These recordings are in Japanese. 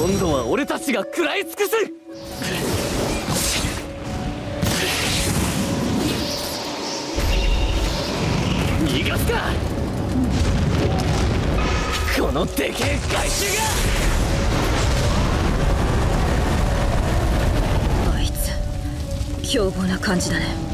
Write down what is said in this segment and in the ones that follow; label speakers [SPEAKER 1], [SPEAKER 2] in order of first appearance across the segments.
[SPEAKER 1] 今度は俺たちが食らい尽くす。逃がすか。このでけえ怪獣が。
[SPEAKER 2] あいつ凶暴な感じだね。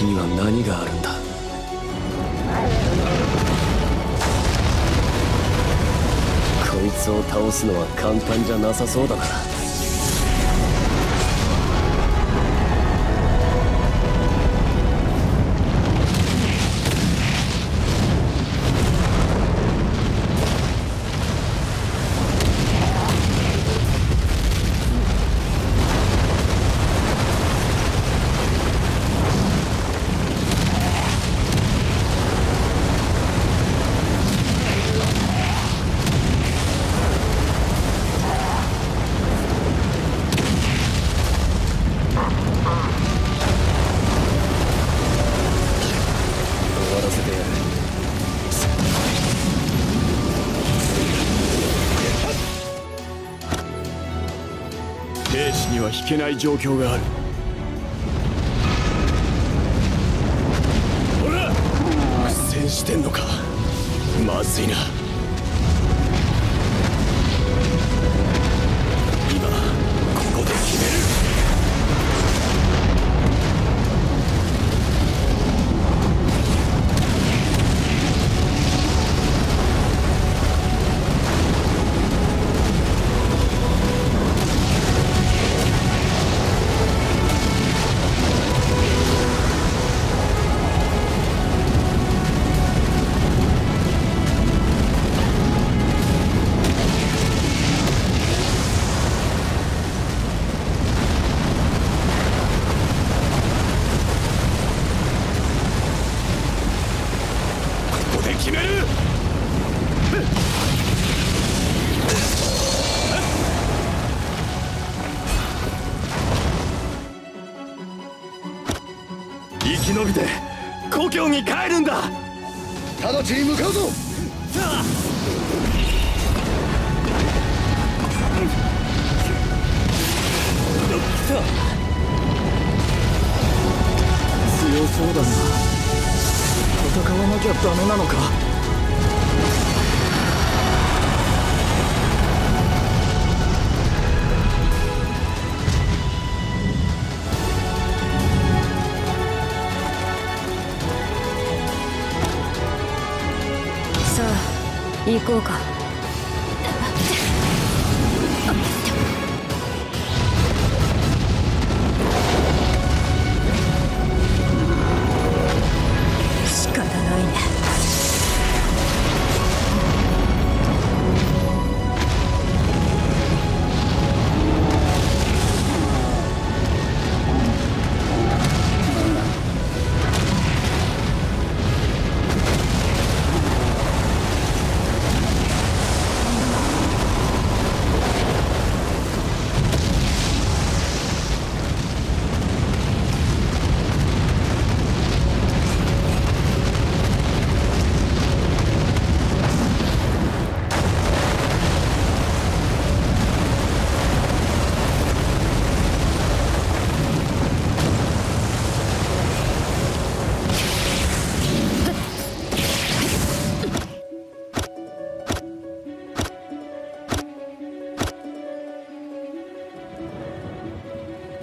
[SPEAKER 1] 先には何があるんだ？こいつを倒すのは簡単じゃなさそうだなは
[SPEAKER 3] 引けない状況がある。苦戦してんのか。まずいな。
[SPEAKER 1] 延びて故郷に帰るんだ。
[SPEAKER 3] 直ちに向かうぞ。
[SPEAKER 1] 強そうだな。戦わなきゃダメなのか？
[SPEAKER 2] 行こうか。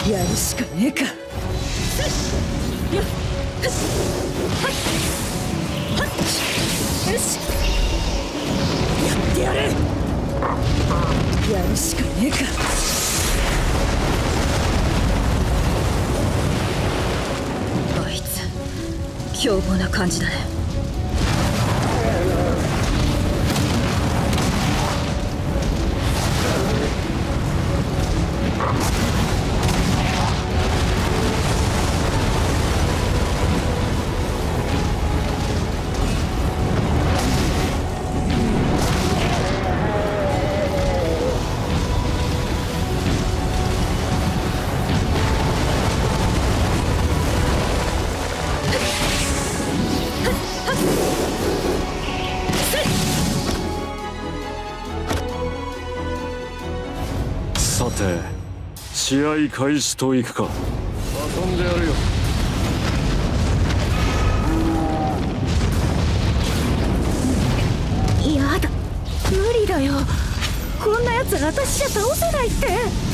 [SPEAKER 2] やるしかねえか。よし。やってやるやるしかねえか。
[SPEAKER 4] あいつ凶暴な感じだね。
[SPEAKER 5] さて。試合開始といくか。
[SPEAKER 3] 遊んでやるよ。
[SPEAKER 2] やだ。無理だよ。こんなやつ私じゃ倒せないって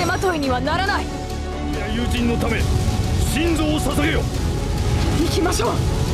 [SPEAKER 4] 手まといにはならない
[SPEAKER 3] 友人のため心臓を捧げよ。
[SPEAKER 2] 行きましょう。